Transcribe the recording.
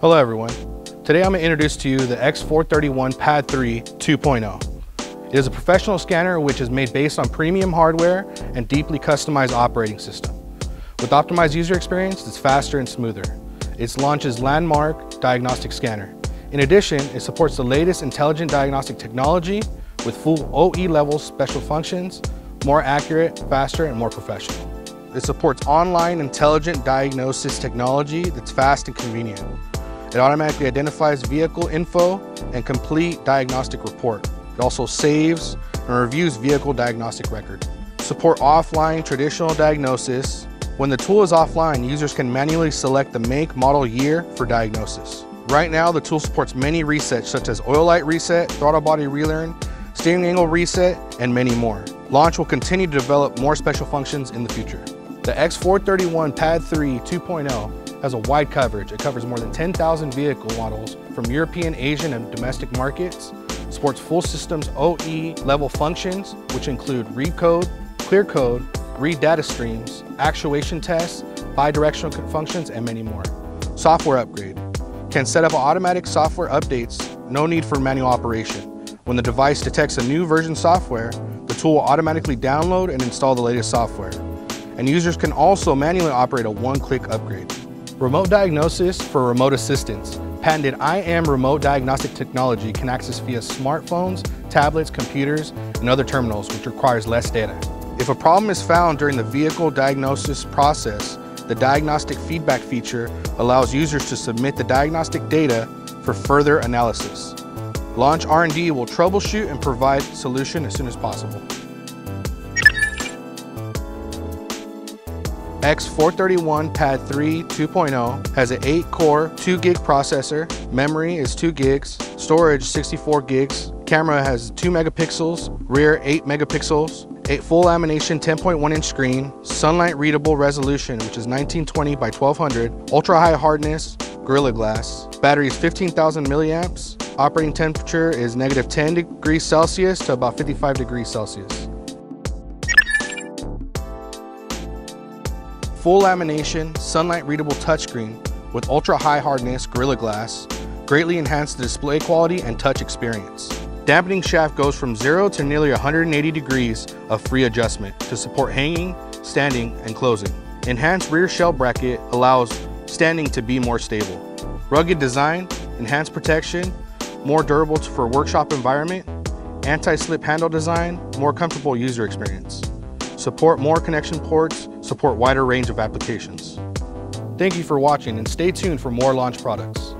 Hello everyone. Today I'm going to introduce to you the X431 Pad 3 2.0. It is a professional scanner which is made based on premium hardware and deeply customized operating system. With optimized user experience, it's faster and smoother. Its launch is landmark diagnostic scanner. In addition, it supports the latest intelligent diagnostic technology with full OE level special functions, more accurate, faster, and more professional. It supports online intelligent diagnosis technology that's fast and convenient. It automatically identifies vehicle info and complete diagnostic report. It also saves and reviews vehicle diagnostic record. Support offline traditional diagnosis. When the tool is offline, users can manually select the make, model, year for diagnosis. Right now, the tool supports many resets such as oil light reset, throttle body relearn, steering angle reset, and many more. Launch will continue to develop more special functions in the future. The X431 Pad 3 2.0 has a wide coverage. It covers more than 10,000 vehicle models from European, Asian, and domestic markets, supports full systems OE level functions, which include read code, clear code, read data streams, actuation tests, bidirectional functions, and many more. Software upgrade. Can set up automatic software updates, no need for manual operation. When the device detects a new version software, the tool will automatically download and install the latest software. And users can also manually operate a one-click upgrade. Remote diagnosis for remote assistance. Patented IM remote diagnostic technology can access via smartphones, tablets, computers, and other terminals, which requires less data. If a problem is found during the vehicle diagnosis process, the diagnostic feedback feature allows users to submit the diagnostic data for further analysis. Launch R&D will troubleshoot and provide solution as soon as possible. X431 Pad 3 2.0 has an 8-core 2 gig processor, memory is 2 gigs, storage 64 gigs, camera has 2 megapixels, rear 8 megapixels, full lamination 10.1 inch screen, sunlight readable resolution which is 1920 by 1200, ultra high hardness, Gorilla Glass, battery is 15,000 milliamps, operating temperature is negative 10 degrees Celsius to about 55 degrees Celsius. Full lamination, sunlight readable touchscreen with ultra high hardness Gorilla Glass greatly enhance the display quality and touch experience. Dampening shaft goes from 0 to nearly 180 degrees of free adjustment to support hanging, standing, and closing. Enhanced rear shell bracket allows standing to be more stable. Rugged design, enhanced protection, more durable for workshop environment, anti-slip handle design, more comfortable user experience. Support more connection ports, support wider range of applications. Thank you for watching and stay tuned for more launch products.